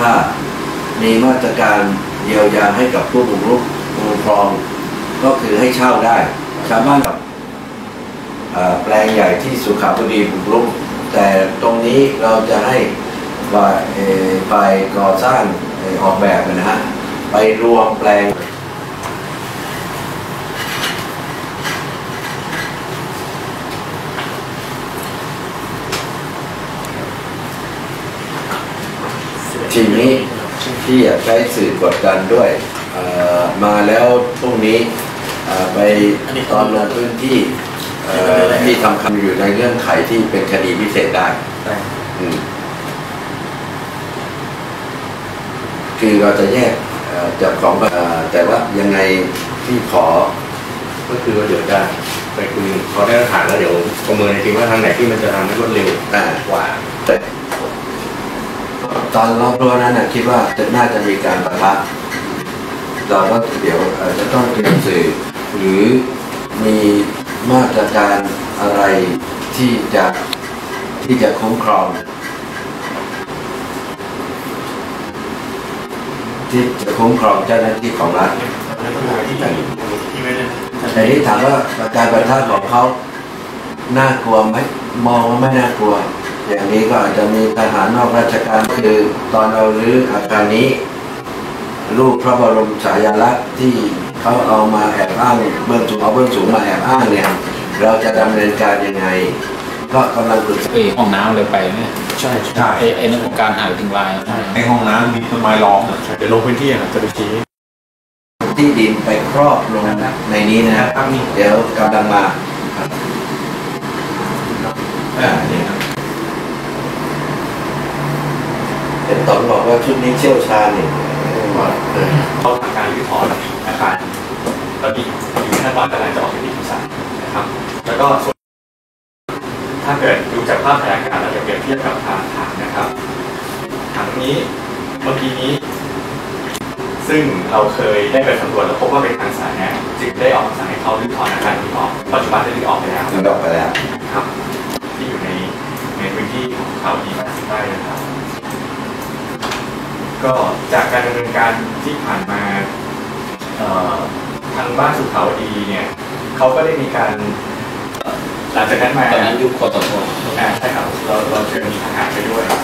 ถ้ามีมาตรการเยียวยาให้กับผู้บุกรุกผู้ปกครอง ก็คือให้เช่าได้ ชาวบ้านกับแปลงใหญ่ที่สุขาพดีบุกรุก แต่ตรงนี้เราจะให้ไปก่อสร้างออกแบบนะฮะไปรวมแปลง ทีนี้ที่อยากใช้สื่อกดดันด้วยเอ่อมาแล้วพรุ่งนี้เอ่อไปตอนลงพื้นที่เอ่อที่ทำคำอยู่ในเงื่อนไขที่เป็นคดีพิเศษได้อืมคือเราจะแยกเอ่อจากของเอ่อแต่ว่ายังไงที่ขอ ก็คือว่าเดี๋ยวจะไปคุยพอได้หลักฐานแล้วเดี๋ยวประเมินจริงๆว่าทางไหนที่มันจะทำให้รวดเร็วอ่ากว่าแตอนรอบรั้วนั้นนะคิดว่าจะน่าจะมีการประทะเราก็เดี๋ยวอ่อจะต้องเตรียมสื่อหรือมีมาตรการอะไรที่จะที่จะคุ้มครอง ที่จะคุ้มครองเจ้าหน้าที่ของรัฐแต่ที่ถามว่าการประทะของเขาน่ากลัวไหมมองว่าไม่น่ากลัว อย่างนี้ก็อาจจะมีทหารนอกราชการคือตอนเรารื้ออาคารนี้ รูปพระบรมฉายาลักษณ์ที่เขาเอามาแอบอ้างเบื้องสูงเอาเบื้องสูงมาแอบอ้างเนี่ยเราจะดำเนินการยังไง ก็กำลังปรึกษาเอ้ยห้องน้ำเลยไปไหมใช่ใช่ไอ้ไอ้นั่นของการหายทิ้งลายในห้องน้ำมีต้นไม้ล้อมเดี๋ยวลงพื้นที่ครับจะไปชี้ที่ดินไปครอบลงในนี้นะเดี๋ยวกำลังมาอ่านี่ครับ เห็นตอนบอกว่าชุดนี้เชี่ยวชาญนี่ว่าเออเขาทำการรื้อถอนอาคารตอนนี้อยู่ในขั้นตอนกำลังจะออกเป็นเอกสารนะครับ แล้วก็ส่วนถ้าเกิดดูจากภาพถ่ายอากาศเราจะเปรียบเทียบกับทางถังนะครับถังนี้เมื่อกี้นี้ ซึ่งเราเคยได้ไปสำรวจแล้วพบว่าเป็นทางสาธารณะจึงได้ออกคำสั่งให้เขารื้อถอนอาคารนี้ออกปัจจุบันได้รื้อออกไปแล้วมันออกไปแล้วนะครับ ที่อยู่ในในพื้นที่ของเขาดีมากสิบไร่นะครับ ก็จากการดำเนินการที่ผ่านมาเอ่อทางบ้านสุขาวดีเนี่ยเขาก็ได้มีการเอ่อหลังจากนั้นมาตอนนั้นยุคคอตทอ่าใช่ครับเราเราเชิญทหารไปด้วยครับ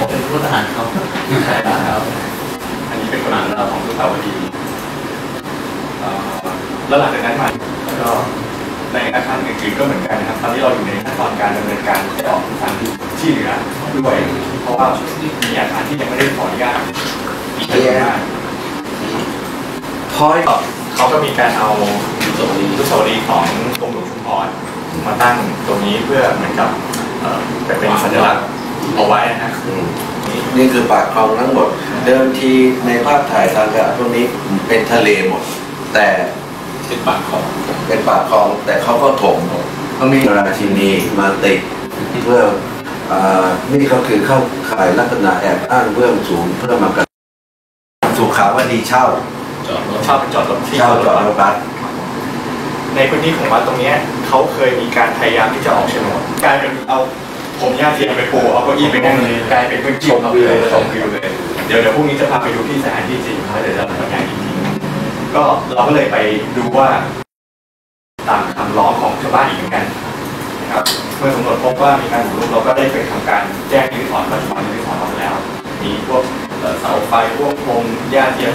ผมเป็นผู้ทหารเขาใช่ครับอันนี้เป็นคนอ่านเราของสุขาวดีเอ่อแล้วหลังจากนั้นมาก็ในอาคารอื่นๆก็เหมือนกันนะครับตอนนี้เราอยู่ในขั้นตอนการดำเนินการจะออกคำสั่ง ที่เหลือด้วยเพราะว่ามีอาคารที่ยังไม่ได้ขออนุญาตอีกจำนวนมากพอยก็เขาก็มีการเอาอนุสาวรีย์อนุสาวรีย์ของกรมหลวงชุมพรมาตั้งตรงนี้เพื่อเหมือนกับเอ่อเป็นสัญลักษณ์เอาไว้นะฮะอืมนี่คือปากคลองทั้งหมด เดิมทีในภาพถ่ายทางอากาศพวกนี้เป็นทะเลหมด แต่เป็นปากของเป็นปากคลองแต่เขาก็ถมเขามีราชินีมาติดเพื่ออ่า นี่ก็คือเข้าข่ายลักษณะแอบอ้างเบื้องสูงเพื่อมากระสุขาวดีเช่าจอดรถเช่าเป็นจอดรถที่เช่าจอดรถบัสในพื้นที่ของวัดตรงเนี้ยเขาเคยมีการพยายามที่จะออกโฉนดกลายเป็นเอาผมย่าเทียมไปปูเอาเก้าอี้ไปนั่งเลยกลายเป็นพื้นที่ของเขาเลยชมวิวเลย เดี๋ยวเดี๋ยวพรุ่งนี้จะพาไปดูที่สถานที่จริงแล้วเดี๋ยวจะบรรยายอีกทีก็เราก็เลยไปดูว่า ตามคำร้องของชาวบ้านอีกเหมือนกัน นะครับเมื่อสำรวจพบว่ามีการบุกรุกเราก็ได้ไปทำการแจ้งยืดถอนปัจจุบันยืดถอนออกแล้ว มีพวกเอ่อเสาไฟพวกโครงหญ้าเทียม